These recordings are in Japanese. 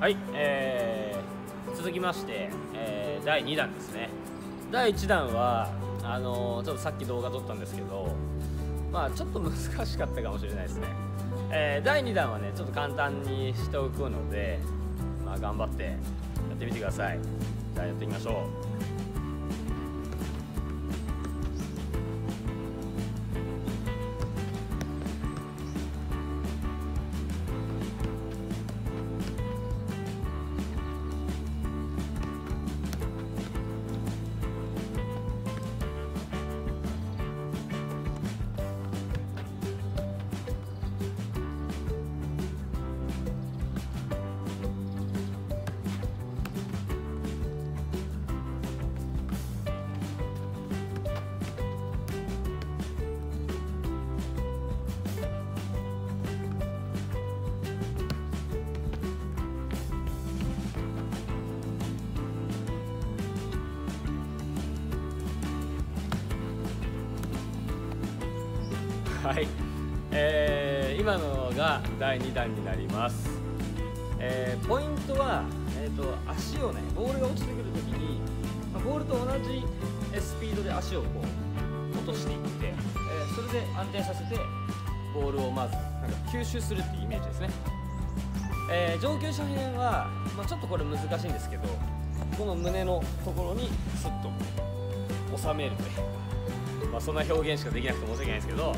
はい、えー、続きまして、えー第2弾ですね。第1弾はあのーちょっとさっき動画撮ったんですけどまあちょっと難しかったかもしれないですね、えー第2弾はねちょっと簡単にしておくのでまあ頑張ってやってみてください。じゃあやっていきましょう。はい、えー今のが第2弾になります、えーポイントは、えー、と足をねボールが落ちてくるときに、まボールと同じスピードで足をこう落としていって、えーそれで安定させてボールをまずなんか吸収するっていうイメージですね、えー上級者編は、まあ、ちょっとこれ難しいんですけどこの胸のところにスッと収めるという。まあ、そんな表現しかできなくて申し訳ないですけど、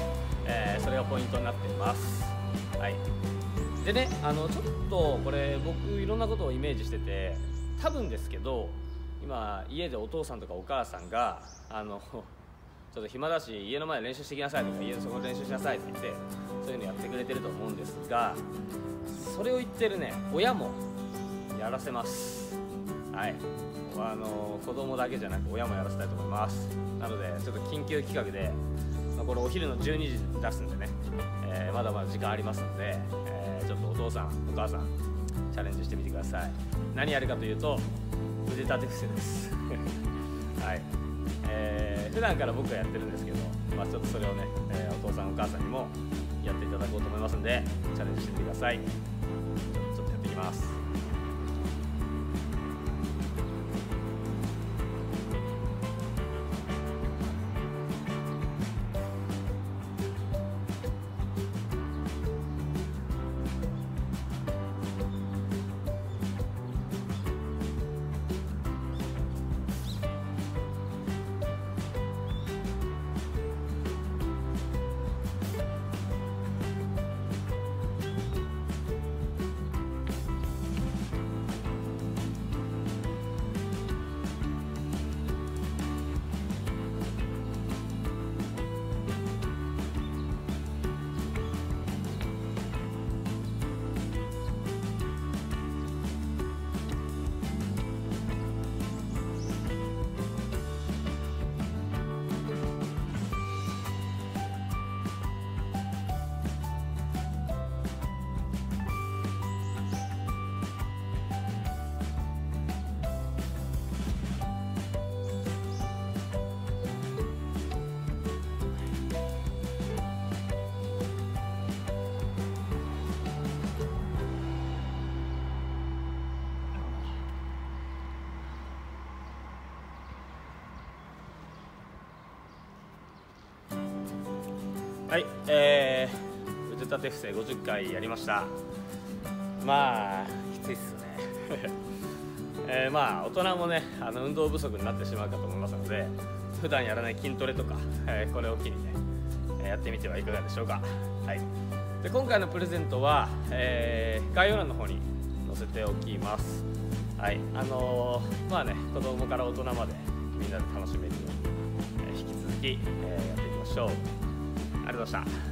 えーそれがポイントになってます。はい、でねあのちょっとこれ僕いろんなことをイメージしてて多分ですけど今家でお父さんとかお母さんがあのちょっと暇だし家の前で練習してきなさいとか家でそこで練習しなさいって言ってそういうのやってくれてると思うんですがそれを言ってるね親もやらせますはい。あの子供だけじゃなく親もやらせたいと思います。なのでちょっと緊急企画で、まあこれお昼の12時に出すんでね、えーまだまだ時間ありますので、えーちょっとお父さんお母さんチャレンジしてみてください。何やるかというと腕立て伏せです。はい。えー普段から僕はやってるんですけど、まあ、ちょっとそれをね、えーお父さんお母さんにもやっていただこうと思いますのでチャレンジしてみてください。ちょちょっとやっていきます。はい、えー、腕立て伏せ50回やりました。まあ、きついっすね。えーまあ、大人もね、あの運動不足になってしまうかと思いますので、普段やらない筋トレとか、えーこれを機にね、やってみてはいかがでしょうか。はい。で、今回のプレゼントは、えー概要欄の方に載せておきます。はい、あのーまあね、子供から大人までみんなで楽しめるように、え引き続き、えやっていきましょう。ありがとうございました。